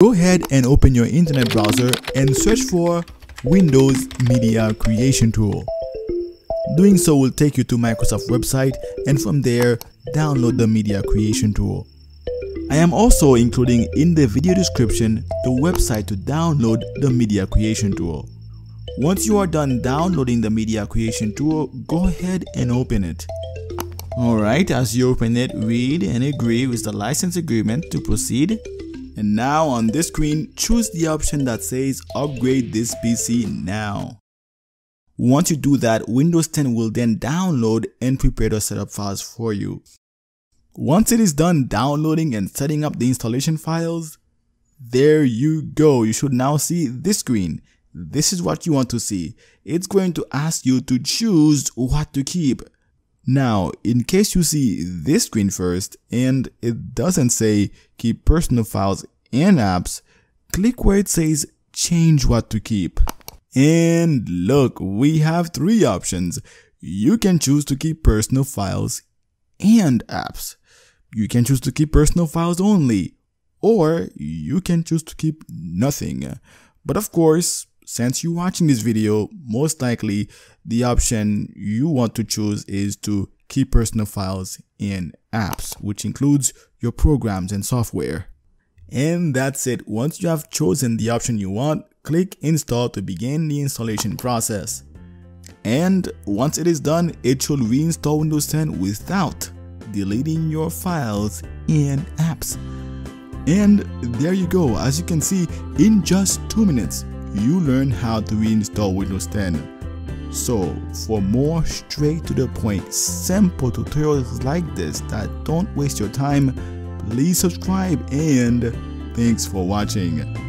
Go ahead and open your internet browser and search for Windows Media Creation Tool. Doing so will take you to Microsoft website and from there download the media creation tool. I am also including in the video description the website to download the media creation tool. Once you are done downloading the media creation tool, go ahead and open it. Alright, as you open it, read and agree with the license agreement to proceed. And now on this screen, choose the option that says upgrade this PC now. Once you do that, Windows 10 will then download and prepare the setup files for you. Once it is done downloading and setting up the installation files, there you go. You should now see this screen. This is what you want to see. It's going to ask you to choose what to keep. Now, in case you see this screen first and it doesn't say keep personal files and apps, click where it says change what to keep. And look, we have three options. You can choose to keep personal files and apps. You can choose to keep personal files only, or you can choose to keep nothing. But of course, since you're watching this video, most likely the option you want to choose is to keep personal files in apps, which includes your programs and software. And that's it. Once you have chosen the option you want, click install to begin the installation process. And once it is done, it should reinstall Windows 10 without deleting your files and apps. And there you go, as you can see, in just 2 minutes, you learn how to reinstall Windows 10. So, for more straight to the point, simple tutorials like this that don't waste your time, please subscribe and thanks for watching.